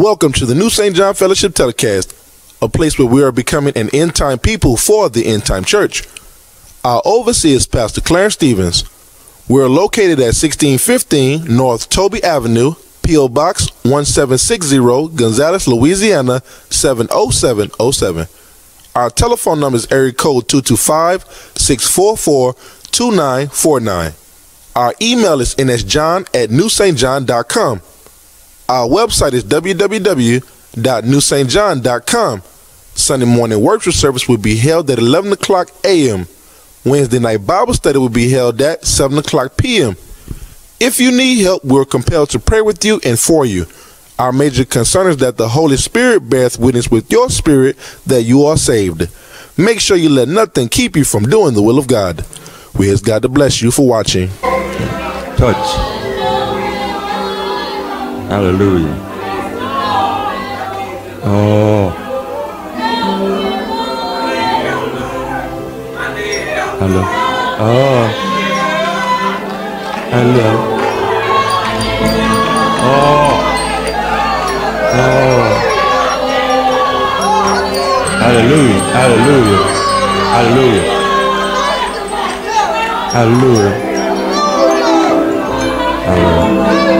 Welcome to the New St. John Fellowship Telecast, a place where we are becoming an end time people for the end time church. Our overseer is Pastor Clarence Stephens. We're located at 1615 North Toby Avenue, P.O. Box 1760, Gonzales, Louisiana 70707. Our telephone number is area code 225 644 2949. Our email is nsjohn at newstjohn.com. Our website is www.newstjohn.com. Sunday morning worship service will be held at 11 o'clock a.m. Wednesday night Bible study will be held at 7 o'clock p.m. If you need help, we're compelled to pray with you and for you. Our major concern is that the Holy Spirit bears witness with your spirit that you are saved. Make sure you let nothing keep you from doing the will of God. We ask God to bless you for watching. Touch. Hallelujah. Oh. Hello. Oh. Hello. Oh. Oh. Hallelujah. Hallelujah. Hallelujah. Hallelujah. Hallelujah.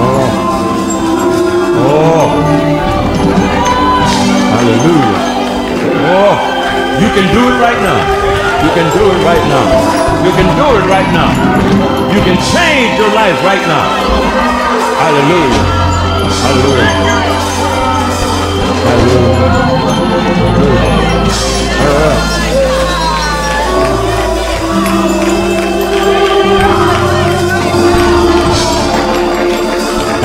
Oh. Oh. Hallelujah. Oh. You can do it right now. You can do it right now. You can do it right now. You can change your life right now. Hallelujah. Hallelujah. Hallelujah. Hallelujah.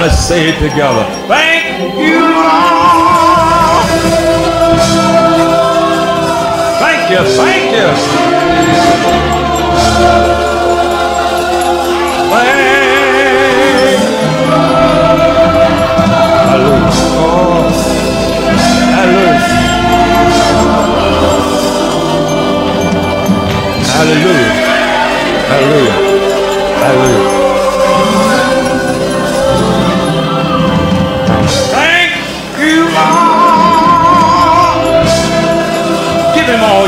Let's say it together. Thank you, Lord. Thank you, thank you. Thank Hallelujah. Oh. Hallelujah. Hallelujah. Hallelujah. Hallelujah.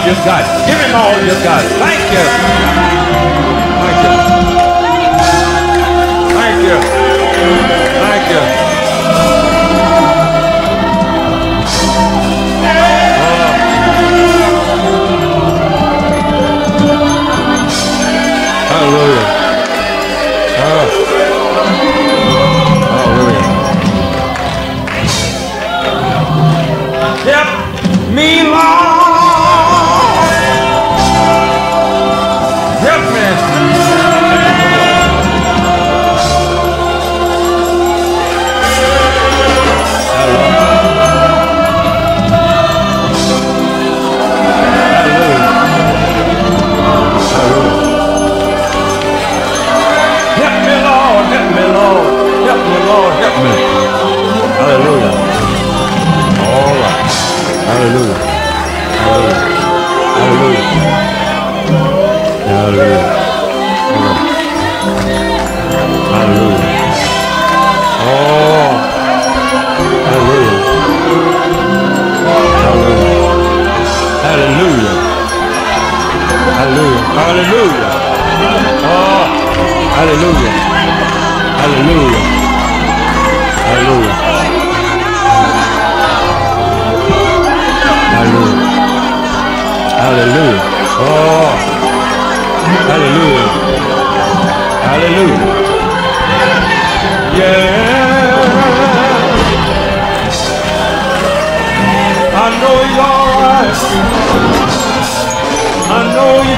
you've got. Give him all you've got. Thank you.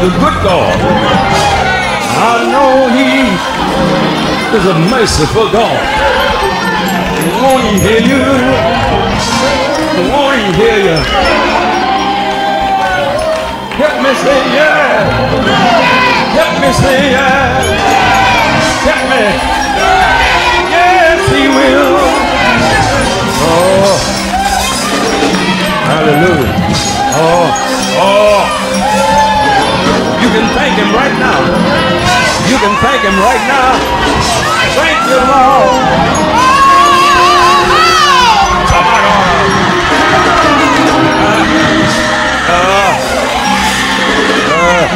A good God. I know he is a merciful God. Won't he hear you? Won't he hear you? Help me say yeah. Help me say yeah. Help me. Yes, he will. Oh. Hallelujah. Oh. Oh. You can thank him right now. You can thank him right now. Thank you, Lord. Come on, Lord. Uh, uh,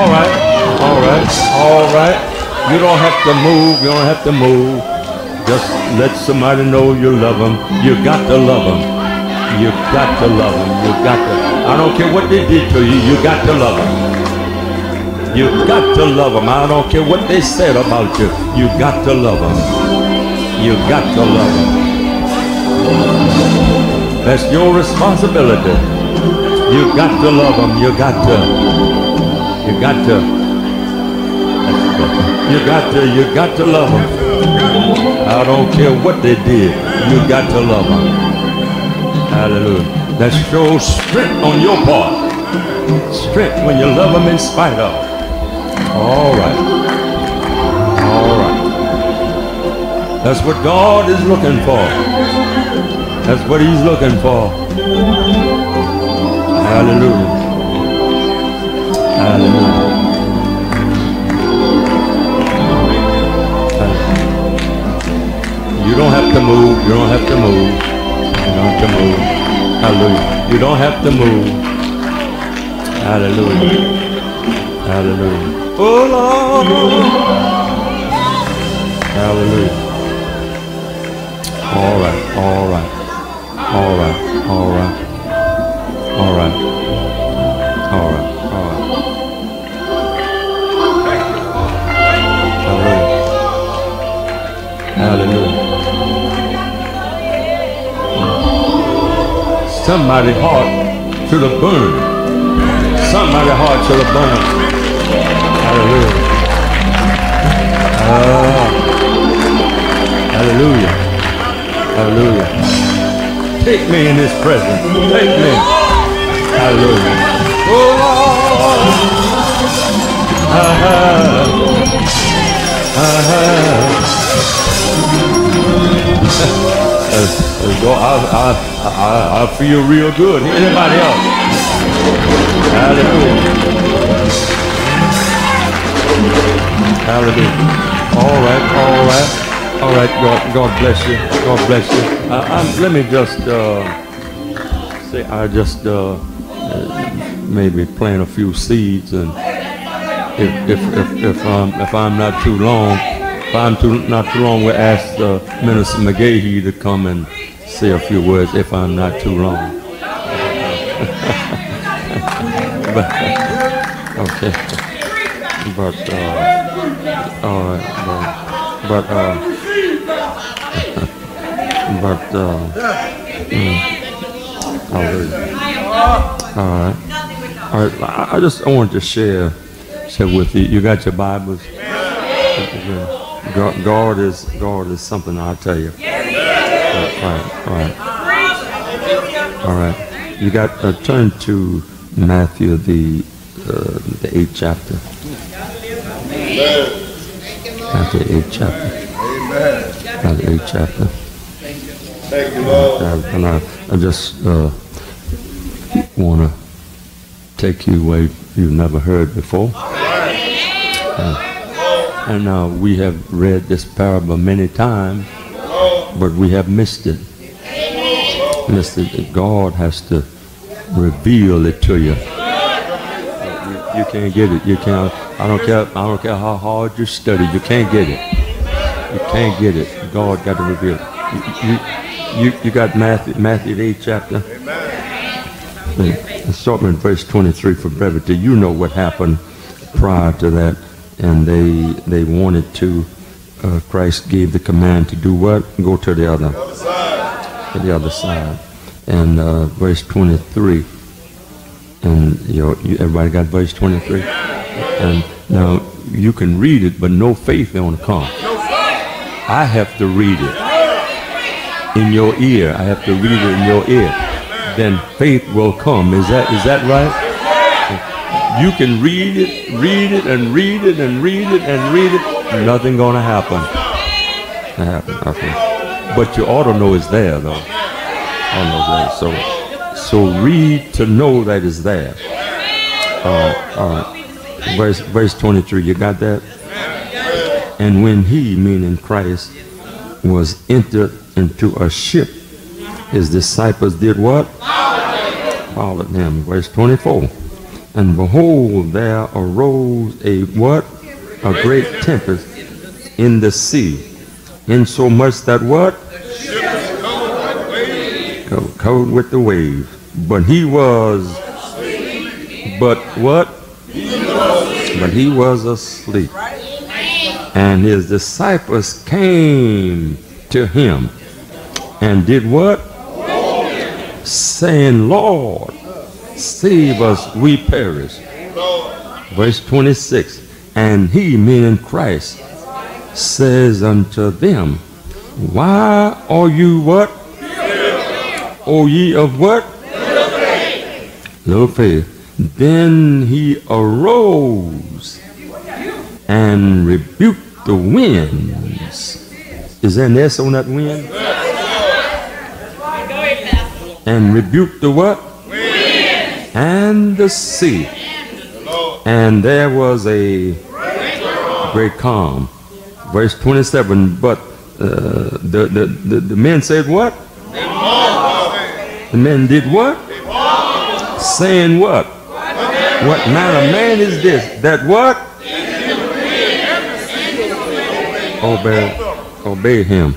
all right, all right, all right. You don't have to move. You don't have to move. Just let somebody know you love them. You got to love them. You got to love them. You got to. I don't care what they did to you. You got to love them. You got to love them. I don't care what they said about you. You got to love them. You got to love them. That's your responsibility. You got to love them. You got to. You got to. You got to. You got to love them. I don't care what they did. You got to love them. Hallelujah. That shows strength on your part. Strength when you love them in spite of. All right. All right. That's what God is looking for. That's what he's looking for. Hallelujah. Hallelujah. You don't have to move. You don't have to move. You don't have to move. Hallelujah. You don't have to move. Hallelujah. Hallelujah. Oh Lord. Hallelujah. All right. All right. All right. All right. All right. Somebody heart should have burned. Somebody heart should have burned. Hallelujah. Ah. hallelujah. Hallelujah. Take me in his presence. Take me. Hallelujah. Oh Lord. Ah, ah. I, I, I, I feel real good. Anybody else? Hallelujah. Hallelujah. All right, all right. All right, God, God bless you. God bless you. Uh, I'm, let me just uh, say, I just uh, maybe plant a few seeds, and if if if, if, um, if I'm not too long, I'm too not too long, we'll ask uh, Minister McGahee to come and say a few words. If I'm not too long. but, okay. But uh, all right, but, but uh, but uh, mm, all right. All right. I, I just I wanted to share share with you. You got your Bibles. God, God is God is something I tell you. Right, right. All right. You got uh, turn to Matthew the uh, the eighth chapter. Matthew eighth chapter. Matthew eighth chapter. Thank you, Lord. And I, I just uh, want to take you where you've never heard before. Uh, and uh, we have read this parable many times, but we have missed it. It. God has to reveal it to you. You, you can't get it. You can't. I don't care. I don't care how hard you study. You can't get it. You can't get it. God got to reveal it. You, you, you, you got Matthew, Matthew 8 chapter. Start with verse 23 for brevity. You know what happened prior to that. And they they wanted to, uh, Christ gave the command to do what? Go to the other, to the other side. And uh, verse 23. And you know, you, everybody got verse 23? And now you can read it, but no faith don't come. I have to read it in your ear. I have to read it in your ear. Then faith will come. Is that is that right? You can read it, read it, and read it, and read it, and read it. Nothing gonna happen. Happen. Okay. But you ought to know it's there, though. I know that. So, so read to know that it's there. Uh, uh, verse verse 23. You got that? And when he, meaning Christ, was entered into a ship, his disciples did what? Followed him. Verse 24. And behold, there arose a what? A great tempest in the sea, insomuch that what? Covered with the waves. But he was, but what? But he was asleep. And his disciples came to him and did what? Saying, Lord, save us, we perish. Verse 26. And he, meaning Christ, says unto them, Why are you what? O ye of what? Little faith. Little faith. Then he arose and rebuked the winds. Is there an S on that wind? And rebuked the what? And the sea. And there was a great calm. Verse 27, but uh, the, the, the, the men said what? The men did what? Saying what? What manner of man is this? That what? Obey, obey him.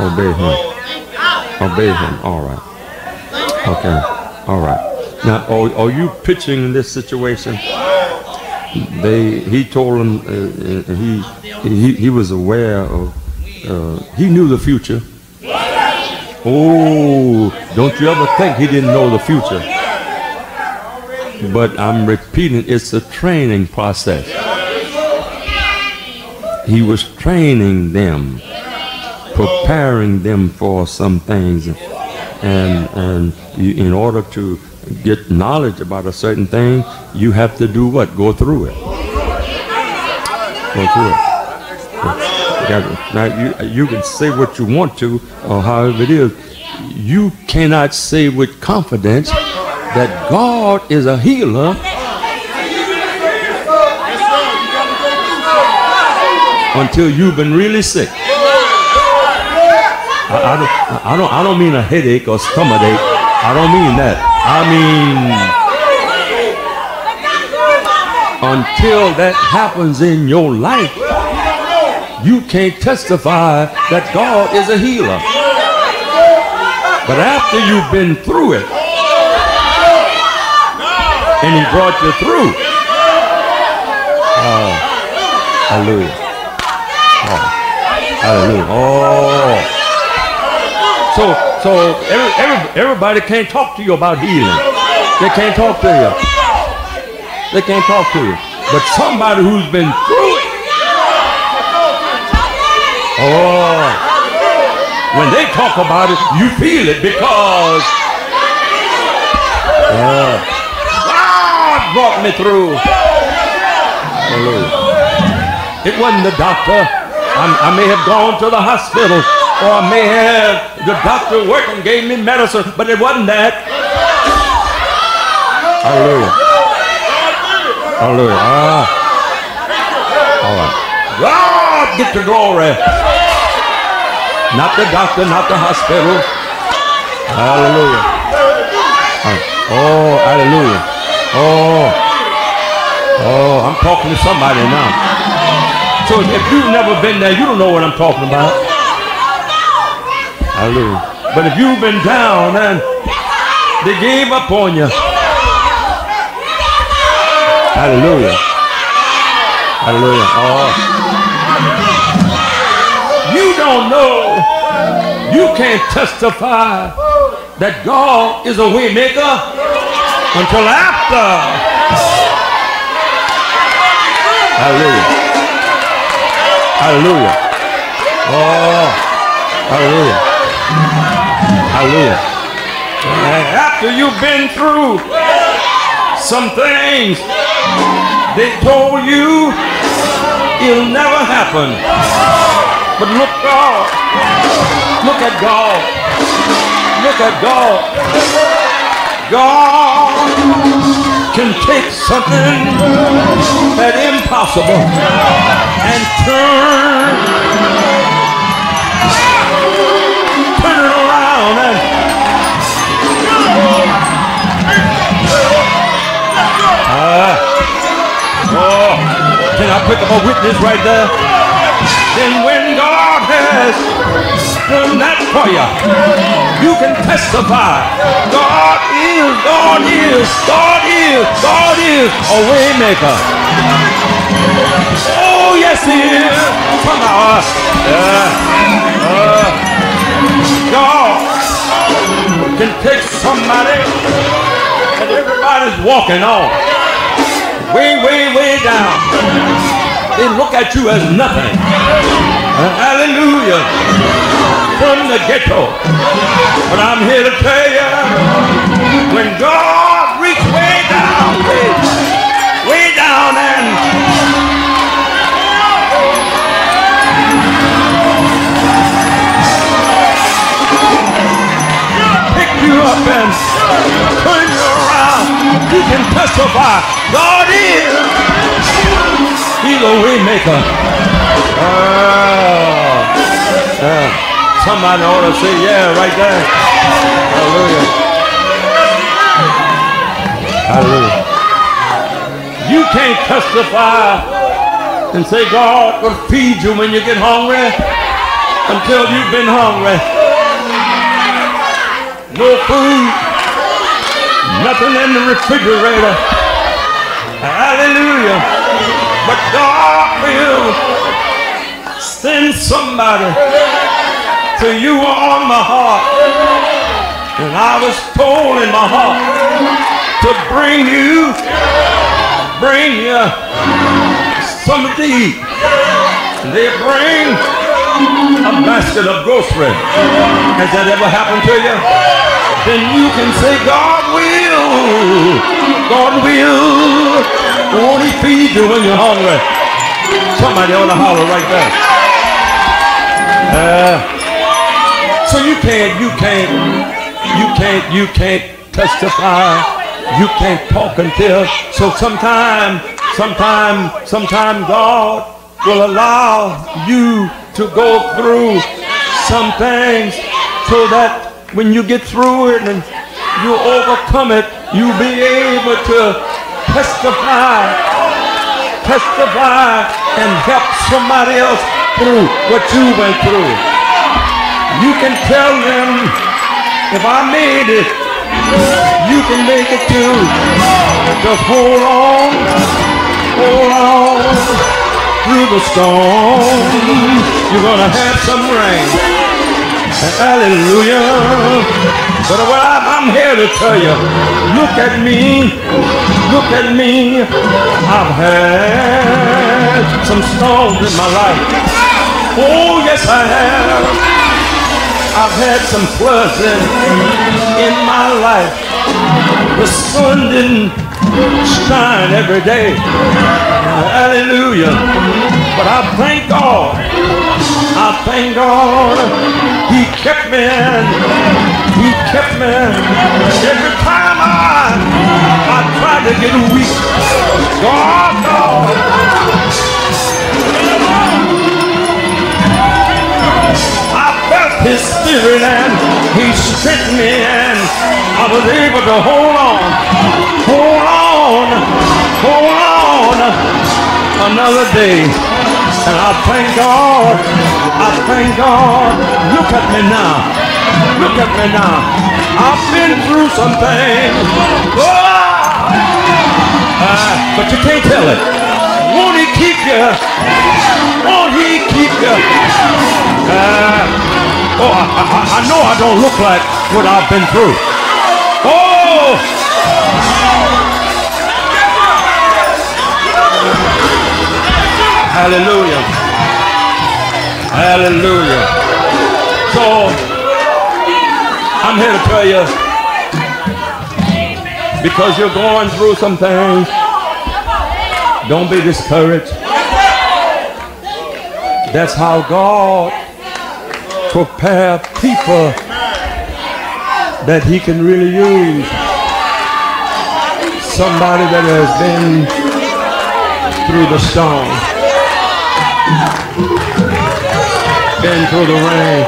Obey him. Obey him. All right. Okay. All right. Now, are, are you pitching in this situation? They, he told him, uh, he, he, he was aware of, uh, he knew the future. Oh, don't you ever think he didn't know the future. But I'm repeating, it's a training process. He was training them, preparing them for some things. And, and in order to get knowledge about a certain thing, you have to do what? Go through it. Go through it. Now, you, you can say what you want to, or however it is. You cannot say with confidence that God is a healer until you've been really sick. I, I, don't, I, don't, I don't mean a headache or stomach ache. I don't mean that. I mean, until that happens in your life, you can't testify that God is a healer. But after you've been through it, and he brought you through, oh, hallelujah. Oh, hallelujah. Oh. So, so every, every, everybody can't talk to you about healing. They can't talk to you. They can't talk to you. But somebody who's been through it. Oh. When they talk about it, you feel it because uh, God brought me through. Hallelujah. It wasn't the doctor. I'm, i may have gone to the hospital or I may have the doctor working gave me medicine, but it wasn't that. Hallelujah. Hallelujah. Ah. All right. God get the glory. Not the doctor, not the hospital. Hallelujah. Oh, hallelujah. Oh, oh, I'm talking to somebody now. So if you've never been there, you don't know what I'm talking about. Hallelujah. But if you've been down and they gave up on you. Hallelujah. Hallelujah. Oh. You don't know. You can't testify that God is a way maker until after. Hallelujah. Hallelujah. Oh, hallelujah. Hallelujah. And after you've been through some things, they told you it'll never happen. But look God. Look at God. Look at God. God can take something that's impossible and turn uh, oh, can I pick up a witness right there? Then when God has done that for you, you can testify. God is, God is, God is, God is a way maker. Oh, yes, He is. Somehow, uh, uh, God can take somebody and everybody's walking on way, way, way down. They look at you as nothing. Hallelujah. From the ghetto. But I'm here to tell you, when God reached way down, way, way down and pick you up and you can testify. God is. He's a way maker. Oh, yeah. Ah. Somebody ought to say, yeah, right there. Hallelujah. Hallelujah. You can't testify and say God will feed you when you get hungry until you've been hungry. No food, nothing in the refrigerator. Hallelujah. But God will send somebody to you on my heart. And I was told in my heart to bring you, bring you something to eat. They bring a basket of groceries. Has that ever happened to you? Then you can say, God will, God will. Won't he feed you when you're hungry? Somebody ought to holler right there. Uh, so you can't, you can't, you can't, you can't testify. You can't talk until. So sometime, sometime, sometime God will allow you to go through some things so that when you get through it and you overcome it, you'll be able to testify, testify and help somebody else through what you went through. You can tell them, if I made it, you can make it too. Just hold on, hold on through the storm. You're gonna have some rain. Hallelujah. But I'm here to tell you, look at me, look at me. I've had some storms in my life. Oh, yes, I have. I've had some floods in, in my life. The sun didn't shine every day. Hallelujah. But I thank God. Thank God. He kept me He kept me. Every time I, I tried to get weak, God, God. I felt His Spirit and He strengthened me and I was able to hold on, hold on, hold on another day. And I thank God, I thank God. Look at me now, look at me now. I've been through some things. Uh, but you can't tell it. Won't he keep you? Won't he keep you? Uh, Oh, I, I, I know I don't look like what I've been through. Oh! Hallelujah. Hallelujah. So, I'm here to tell you, because you're going through some things, don't be discouraged. That's how God prepare people that he can really use. Somebody that has been through the storm, been through the rain,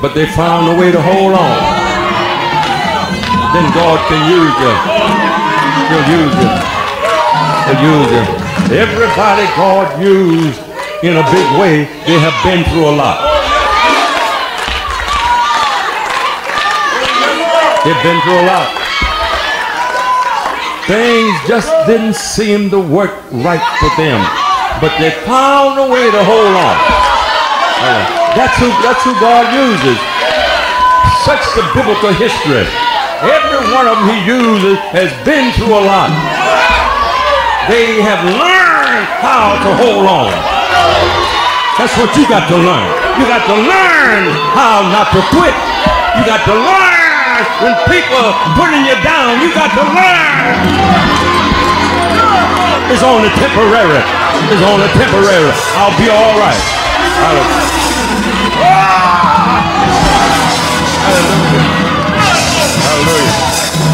but they found a way to hold on. Then God can use you. He'll use you. He'll use you. Everybody God used in a big way, they have been through a lot. They've been through a lot. Things just didn't seem to work right for them. But they found a way to hold on. Uh, that's who that's who God uses. Such the biblical history. Every one of them he uses has been through a lot. They have learned how to hold on. That's what you got to learn. You got to learn how not to quit. You got to learn when people putting you down. You got to learn. It's only temporary. It's only temporary. I'll be all right. Hallelujah. Hallelujah.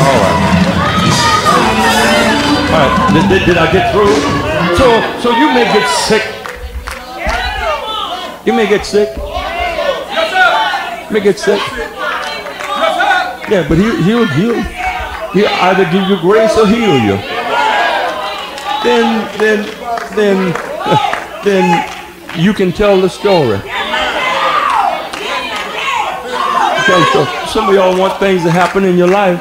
All right. All right. Did, did, did I get through? So, so you may get sick you may get sick. You may get sick. Yeah, but he, he'll, he'll, he'll either give you grace or heal you. Then, then, then, then you can tell the story. Okay, so some of y'all want things to happen in your life,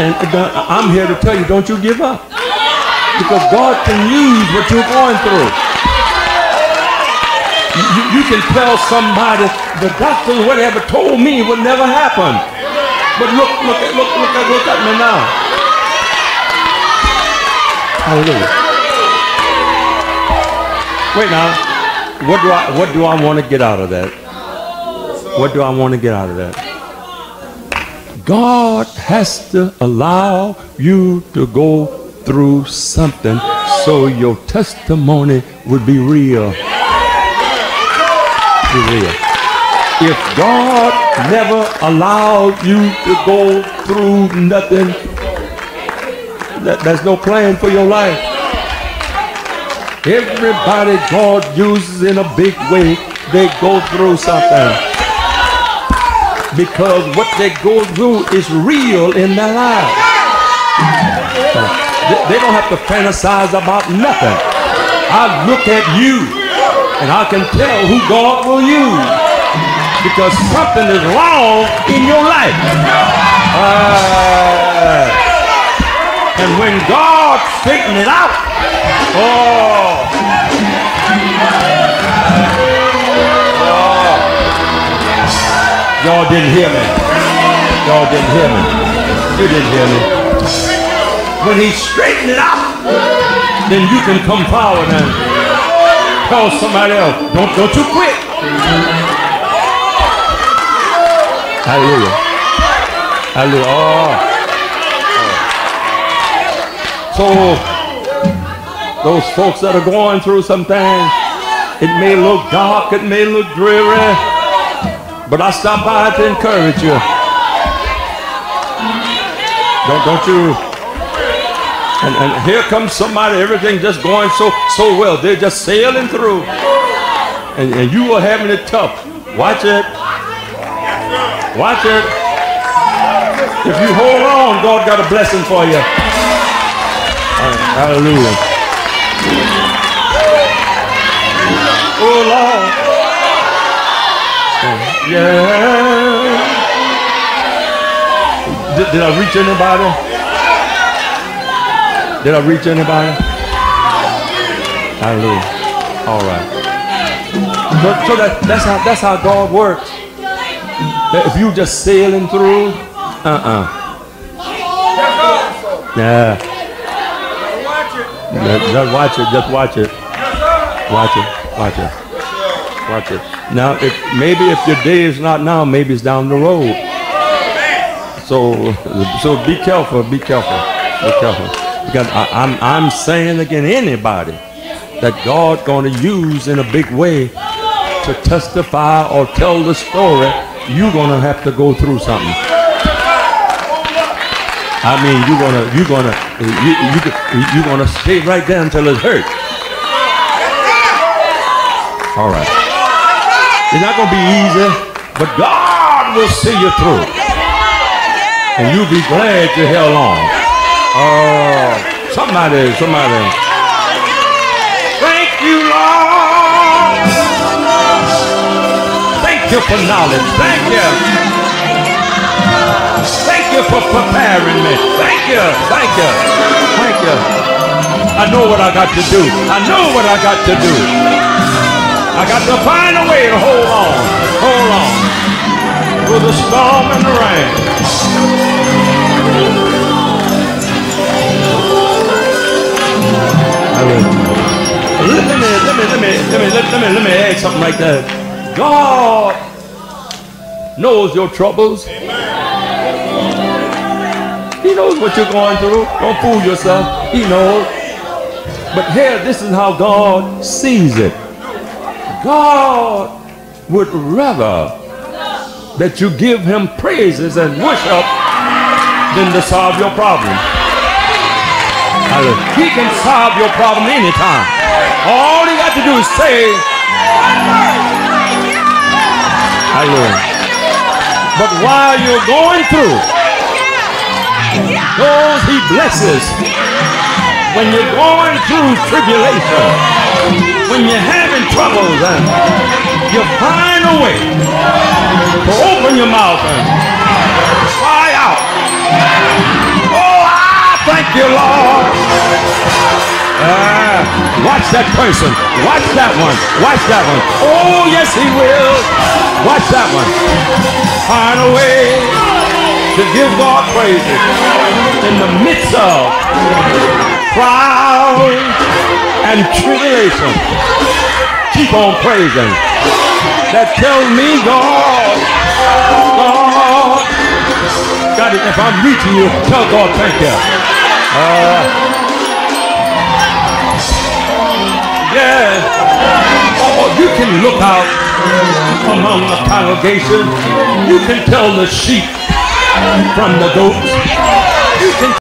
and uh, uh, I'm here to tell you, don't you give up. Because God can use what you're going through. You, you can tell somebody the doctor whatever told me would never happen. But look, look look, look at look at me now. Hallelujah. Wait now. What do I what do I want to get out of that? What do I want to get out of that? God has to allow you to go through something so your testimony would be real real. If God never allowed you to go through nothing, there's no plan for your life. Everybody God uses in a big way, they go through something. Because what they go through is real in their lives. They don't have to fantasize about nothing. I look at you and I can tell who God will use because something is wrong in your life. Uh, and when God straighten it out, oh, y'all didn't hear me. Y'all didn't hear me. You didn't hear me. When he straightened it out, then you can come forward and call somebody else. Don't, don't you quit. Hallelujah. Hallelujah. Oh. So, those folks that are going through some things, it may look dark, it may look dreary, but I stop by to encourage you. Don't, don't you and, and here comes somebody, everything just going so so well. They're just sailing through. And, and you are having it tough. Watch it. Watch it. If you hold on, God got a blessing for you. hallelujah. Oh Lord. Yeah. Did, did I reach anybody? Did I reach anybody? Hallelujah. All right. So, so that, that's how that's how God works. That if you just sailing through, uh-uh. Yeah. Just watch it. Just watch it. Watch it. Watch it. Watch it. Now, if maybe if your day is not now, maybe it's down the road. So, so be careful. Be careful. Be careful. Because I, I'm I'm saying again, anybody that God's going to use in a big way to testify or tell the story, you're going to have to go through something. I mean, you're gonna, you're gonna, you, you, you're gonna stay right there until it hurts. All right. It's not gonna be easy, but God will see you through, and you'll be glad you held on. Oh, somebody, somebody Thank you, Lord. Thank you for knowledge. Thank you. Thank you for preparing me. Thank you. Thank you. Thank you. I know what I got to do. I know what I got to do. I got to find a way to hold on. Hold on. Through the storm and the rain. Hallelujah let me, let me, let me, let me, let me, let me add something like that. God knows your troubles. He knows what you're going through. Don't fool yourself. He knows. But here, this is how God sees it. God would rather that you give him praises and worship than to solve your problem. He can solve your problem anytime. All you got to do is say, Hallelujah. But while you're going through, those he blesses. When you're going through tribulation, when you're having troubles, and you find a way to open your mouth and cry out. Oh, I thank you, Lord. Ah, watch that person. Watch that one. Watch that one. Oh, yes, he will. Watch that one. Find a way to give God praise in the midst of trials and tribulation. Keep on praising. That tells me God, God, God, if I'm reaching you, tell God thank you. Uh, Yeah. Oh, you can look out among the congregation. You can tell the sheep from the goats. You can